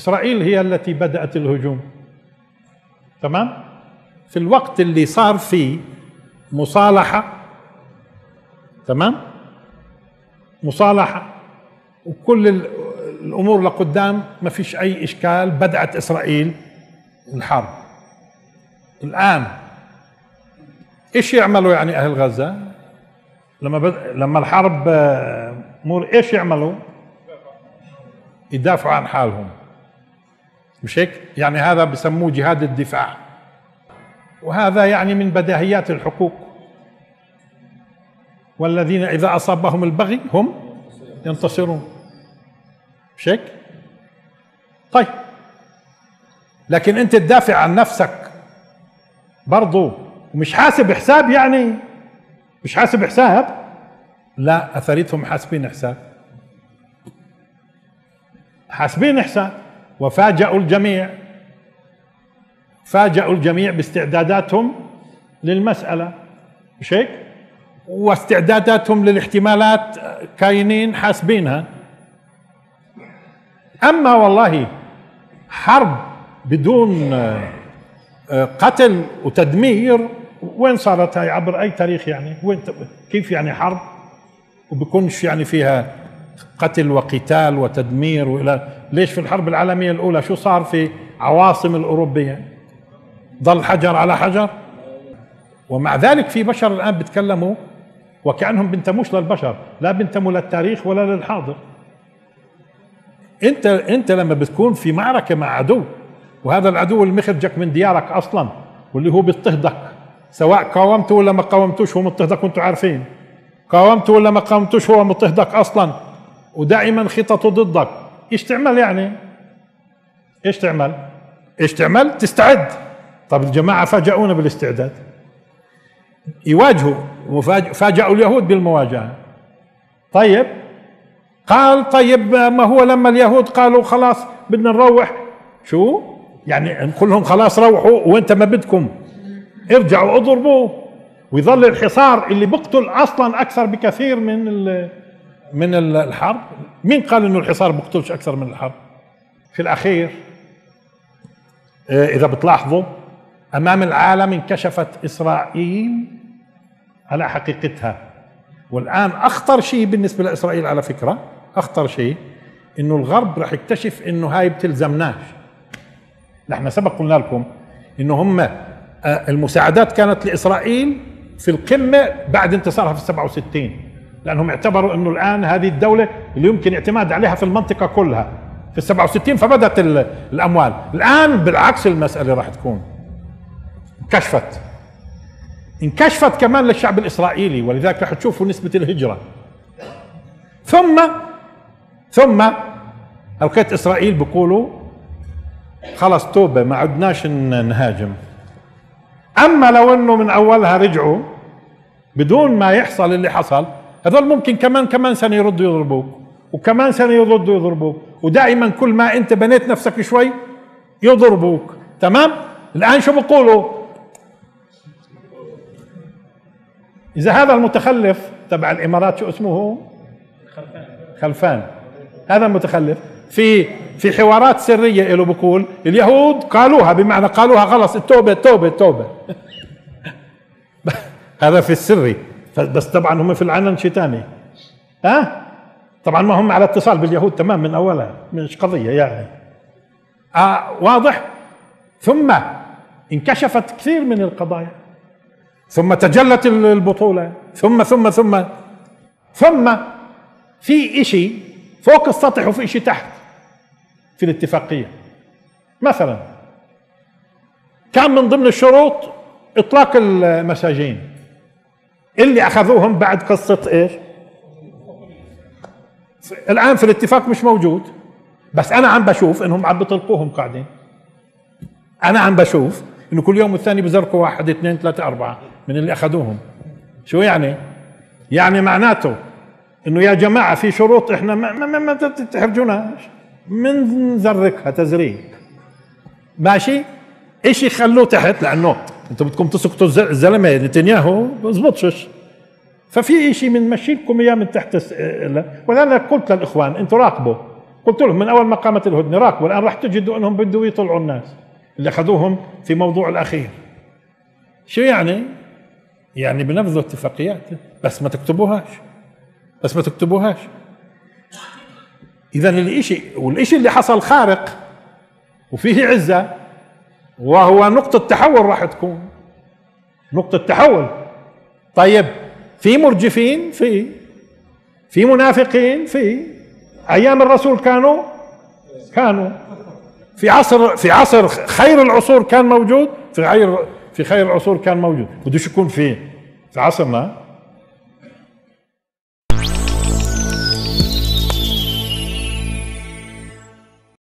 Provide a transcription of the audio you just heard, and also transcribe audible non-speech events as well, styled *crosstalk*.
إسرائيل هي التي بدأت الهجوم. تمام؟ في الوقت اللي صار فيه مصالحة تمام؟ مصالحة. وكل الأمور لقدام ما فيش أي إشكال بدأت إسرائيل الحرب. الآن إيش يعملوا يعني أهل غزة؟ لما بد... لما الحرب مور إيش يعملوا؟ يدافعوا عن حالهم. مش هيك؟ يعني هذا بسموه جهاد الدفاع. وهذا يعني من بداهيات الحقوق. والذين إذا أصابهم البغي هم ينتصرون. مش هيك؟ طيب. لكن أنت تدافع عن نفسك برضو ومش حاسب حساب يعني؟ مش حاسب حساب؟ لا أثريتهم حاسبين حساب. حاسبين حساب. وفاجأوا الجميع. فاجأوا الجميع باستعداداتهم للمسألة. مش هيك؟ واستعداداتهم للاحتمالات كاينين حاسبينها. أما والله حرب بدون آه، قتل وتدمير وين صارت هاي؟ عبر أي تاريخ يعني؟ وين كيف يعني حرب؟ وبكونش يعني فيها قتل وقتال وتدمير وإلى ليش في الحرب العالمية الأولى؟ شو صار في عواصم الأوروبية؟ ضل حجر على حجر؟ ومع ذلك في بشر الآن بيتكلموا وكأنهم بنتموش للبشر لا بنتموا للتاريخ ولا للحاضر. انت أنت لما بتكون في معركة مع عدو وهذا العدو اللي مخرجك من ديارك أصلا واللي هو بيضطهدك سواء قاومته ولا ما قاومتوش هو مضطهدك وأنتم عارفين. قاومته ولا ما قاومتوش هو مضطهدك أصلا. ودائما خططه ضدك. إيش تعمل يعني؟ إيش تعمل؟ إيش تعمل؟ تستعد. طب الجماعة فاجئونا بالاستعداد. يواجهوا فاجئوا اليهود بالمواجهة. طيب قال طيب ما هو لما اليهود قالوا خلاص بدنا نروح؟ شو؟ يعني نقول لهم خلاص روحوا وانت ما بدكم. ارجعوا اضربوه. ويظل الحصار اللي بقتل أصلا أكثر بكثير من من الحرب. مين قال إنه الحصار بقتلش أكثر من الحرب؟ في الأخير آه، إذا بتلاحظوا أمام العالم انكشفت إسرائيل على حقيقتها. والآن أخطر شيء بالنسبة لإسرائيل على فكرة أخطر شيء إنه الغرب راح يكتشف إنه هاي بتلزمناش. نحن سبق قلنا لكم إنه هم آه، المساعدات كانت لإسرائيل في القمة بعد انتصارها في 67 لأنهم اعتبروا إنه الآن هذه الدولة اللي يمكن الاعتماد عليها في المنطقة كلها في 67 فبدت الأموال. الآن بالعكس المسألة راح تكون. انكشفت. انكشفت كمان للشعب الإسرائيلي ولذلك راح تشوفوا نسبة الهجرة. ثم ثم هلقيت إسرائيل بيقولوا خلص توبة ما عدناش نهاجم. أما لو إنه من أولها رجعوا بدون ما يحصل اللي حصل هذول ممكن كمان كمان سنة يردوا يضربوك وكمان سنة يردوا يضربوك ودائما كل ما أنت بنيت نفسك شوي يضربوك تمام؟ الآن شو بقولوا؟ إذا هذا المتخلف تبع الإمارات شو اسمه خلفان خلفان. هذا المتخلف في في حوارات سرية له بقول اليهود قالوها بمعنى قالوها خلص التوبه التوبه التوبة. *laughs* هذا في السري. بس طبعا هم في العلن شيء ثاني ها؟ طبعا ما هم على اتصال باليهود تمام من اولها مش قضية يعني. آه واضح. ثم انكشفت كثير من القضايا. ثم تجلت البطولة. ثم ثم ثم ثم في إشي فوق السطح وفي إشي تحت في الاتفاقية. مثلا كان من ضمن الشروط إطلاق المساجين. اللي أخذوهم بعد قصة إيش؟ الآن في الاتفاق مش موجود بس أنا عم بشوف إنهم عم بيطلقوهم قاعدين. أنا عم بشوف إنه كل يوم والثاني بزرقوا واحد اثنين ثلاثة أربعة من اللي أخذوهم. شو يعني؟ يعني معناته إنه يا جماعة في شروط إحنا ما, ما, ما تحرجوناش منزركها تزريق؟ ماشي؟ إيش يخلوه تحت؟ لأنه أنتم بدكم تسقطوا الزلمة نتنياهو بزبطش ففي شيء بنمشي لكم اياه من تحت ولا أنا قلت للإخوان أنتم راقبوا. قلت لهم من أول ما قامت الهدنة راكبوا الآن راح تجدوا أنهم بدوا يطلعوا الناس. اللي أخذوهم في موضوع الأخير. شو يعني؟ يعني بنفذوا اتفاقيات. بس ما تكتبوهاش. بس ما تكتبوهاش. اذا الإشي والإشي اللي حصل خارق وفيه عزة وهو نقطة تحول راح تكون. نقطة تحول. طيب في مرجفين في في منافقين في أيام الرسول كانوا؟ كانوا. في عصر في عصر خير العصور كان موجود في خير في خير العصور كان موجود. بدوش يكون في في عصرنا.